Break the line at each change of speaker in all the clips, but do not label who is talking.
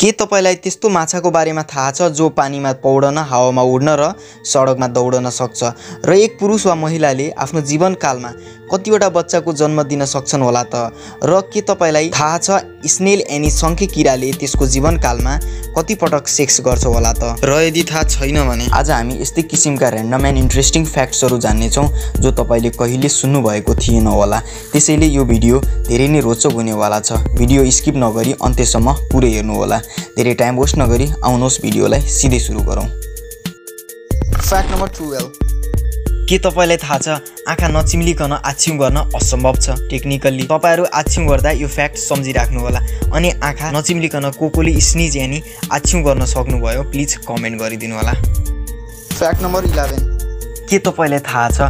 के तपाईँलाई त्यस्तो माछाको बारेमा थाहा छ जो पानीमा पौडन हावामा उड्न र सडकमा दौडन सक्छ? र एक पुरुष वा महिलाले आफ्नो जीवनकालमा कतिवटा बच्चाको जन्म दिन सक्छन् होला त? र के तपाईँलाई थाहा छ स्नेल एनी सङ्खे किराले त्यसको जीवनकालमा कति पटक सेक्स गर्छ होला त? र यदि थाहा छैन भने? आज हामी यस्तै किसिमका ऱ्यान्डम एन्ड इन्ट्रेस्टिङ फ्याक्ट्सहरू जान्नेछौँ जो तपाईँले कहिले सुन्नुभएको थिएन होला। त्यसैले यो भिडियो धेरै नै रोचक हुनेवाला छ। भिडियो स्किप नगरी अन्त्यसम्म पुरै हेर्नुहोला धेरै टाइम वेस्ट नगरी आउनुहोस् भिडियोलाई सिधै सुरु गरौँ। फ्याक्ट नम्बर टुवेल्भ के तपाईँलाई थाहा छ? आँखा नचिम्लिकन आछ्यौँ गर्न असम्भव छ। टेक्निकल्ली तपाईँहरू आछ्यौँ गर्दा यो फ्याक्ट सम्झिराख्नु होला अनि आँखा नचिम्लिकन को कोले स्निज यानि आछ्यौँ गर्न सक्नुभयो प्लिज कमेन्ट गरिदिनु होला फ्याक्ट नम्बर इलेभेन के तपाईँलाई थाहा छ?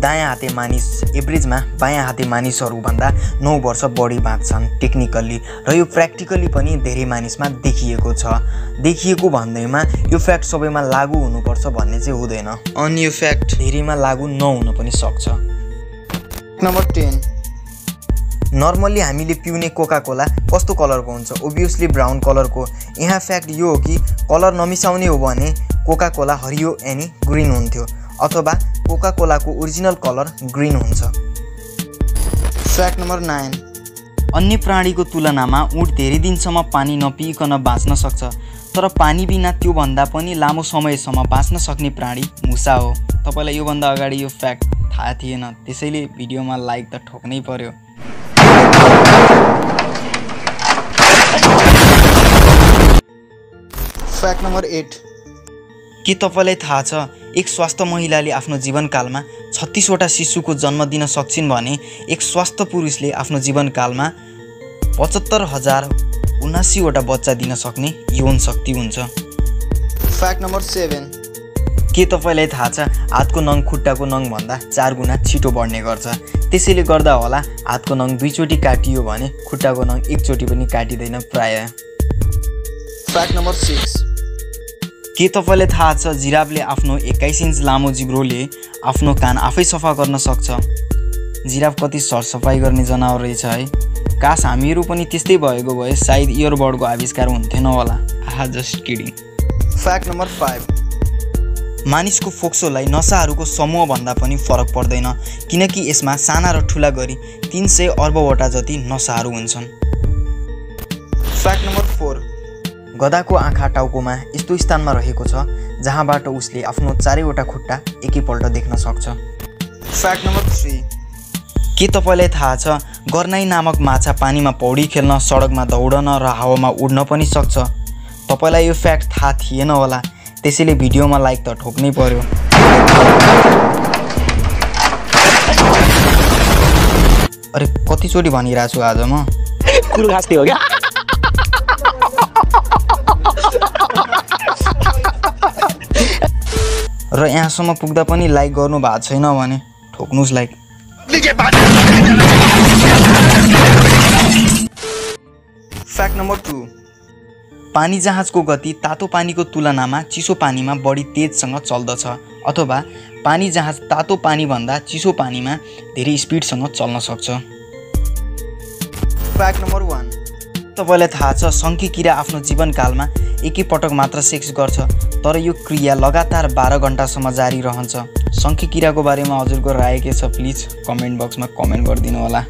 दायाँ हाते मानिस एभरेजमा बायाँ हाते मानिसहरूभन्दा नौ वर्ष बढी बाँच्छन्। टेक्निकल्ली र यो प्र्याक्टिकल्ली पनि धेरै मानिसमा देखिएको छ। देखिएको भन्दैमा यो फ्याक्ट सबैमा लागु हुनुपर्छ भन्ने चाहिँ हुँदैन। अनि यो फ्याक्ट धेरैमा लागु नहुन पनि सक्छ। नम्बर टेन नर्मल्ली हामीले पिउने कोका कोला कस्तो कलरको हुन्छ? ओभियसली ब्राउन कलरको यहाँ फ्याक्ट यो हो कि कलर नमिसाउने हो भने कोका कोला हरियो एनी ग्रिन हुन्थ्यो। अथवा कोका कोलाको ओरिजिनल कलर ग्रिन हुन्छ। फ्याक्ट नम्बर नाइन अन्य प्राणीको तुलनामा उठ धेरै दिनसम्म पानी नपिइकन बाँच्न सक्छ। तर पानी बिना त्योभन्दा पनि लामो समयसम्म बाँच्न सक्ने प्राणी मुसा हो। तपाईँलाई योभन्दा अगाडि यो फ्याक्ट थाहा थिएन त्यसैले भिडियोमा लाइक त ठोक्नै पर्यो। फ्याक्ट नम्बर एट के तपाईँलाई थाहा छ एक स्वास्थ्य महिलाले आफ्नो जीवनकालमा छत्तिसवटा शिशुको जन्म दिन सक्छिन् भने एक स्वास्थ्य पुरुषले आफ्नो जीवनकालमा पचहत्तर हजार उनासीवटा बच्चा दिन सक्ने यौन शक्ति हुन्छ। फ्याक्ट नम्बर सेभेन के तपाईँलाई थाहा छ हातको नङ खुट्टाको नङभन्दा चार गुणा छिटो बढ्ने गर्छ। त्यसैले गर्दा होला हातको नङ दुईचोटि काटियो भने खुट्टाको नङ एकचोटि पनि काटिँदैन प्राय। फ्याक्ट नम्बर सिक्स के तपाईँलाई थाहा छ जिराफले आफ्नो एक्काइस इन्च लामो जिब्रोले आफ्नो कान आफै सफा गर्न सक्छ? जिराफ कति सरसफाइ गर्ने जनावर रहेछ है। कास हामीहरू पनि त्यस्तै भएको भए सायद इयरबडको आविष्कार हुन्थेन होला। आहा just kidding fact number five मानिसको फोक्सोलाई नसाहरूको समूहभन्दा पनि फरक पर्दैन किनकि यसमा साना र ठुला गरी तिन सय अर्बवटा जति नसाहरू हुन्छन्। फ्याक्ट नम्बर फोर गधाको आँखा टाउकोमा यस्तो स्थानमा रहेको छ जहाँबाट उसले आफ्नो चारैवटा खुट्टा एकैपल्ट देख्न सक्छ। फ्याक्ट नम्बर थ्री के तपाईँलाई थाहा छ गर्नाई नामक माछा पानीमा पौडी खेल्न सडकमा दौडन र हावामा उड्न पनि सक्छ? तपाईँलाई यो फ्याक्ट थाहा थिएन होला त्यसैले भिडियोमा लाइक त ठोक्नै पर्यो। अरे कतिचोटि भनिरहेको छु आज म?
हो क्या?
र यहाँसम्म पुग्दा पनि लाइक गर्नु भएको छैन भने ठोक्नुहोस् लाइक। फ्याक्ट नम्बर टू पानी जहाजको गति तातो पानीको तुलनामा चिसो पानीमा बढी तेजसँग चल्दछ अथवा पानी जहाज तातो पानीभन्दा चिसो पानीमा धेरै स्पिडसँग चल्न सक्छ। फ्याक्ट नम्बर वान तपाईँलाई थाहा छ सङ्खे किरा आफ्नो जीवनकालमा एकैपटक मात्र सेक्स गर्छ तर यो क्रिया लगातार बाह्र घन्टासम्म जारी रहन्छ। सङ्खे किराको बारेमा हजुरको राय के छ प्लिज कमेन्ट बक्समा कमेन्ट गरिदिनु होला।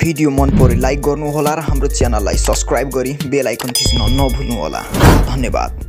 भिडियो मन पऱ्यो लाइक गर्नुहोला र हाम्रो च्यानललाई सब्सक्राइब गरी बेल आइकन थिच्न नभुल्नुहोला धन्यवाद।